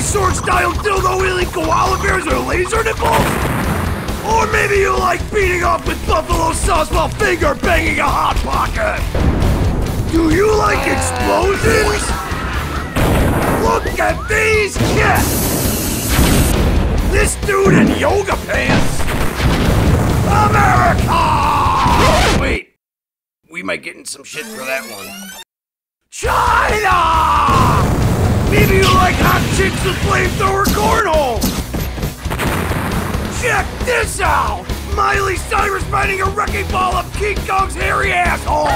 sword-style dildo-wheeling koala bears with laser nipples? Or maybe you like beating up with buffalo sauce while finger banging a hot pocket? Do you like explosions? Look at these kids! This dude in yoga pants! America! Wait, we might get in some shit for that one. China! Chicks with flamethrower cornhole! Check this out! Miley Cyrus riding a wrecking ball of King Kong's hairy asshole!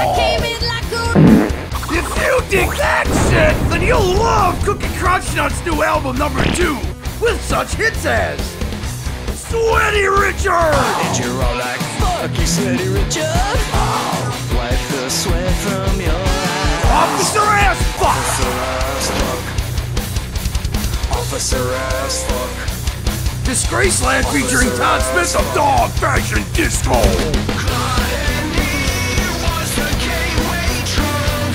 If you dig that shit, then you'll love Cookie Crotch Nuts' new album number two, with such hits as Sweaty Richard! And you're all like, fuck you, sweaty Richard. Wipe Officer fuck. Officer ass fuck. Featuring Todd Smith of Dog Fashion Disco!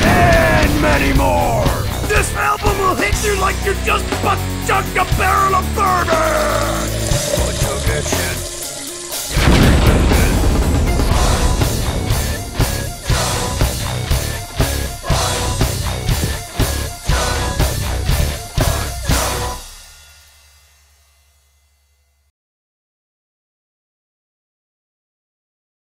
And many more! This album will hit you like you just chugged a barrel of bourbon!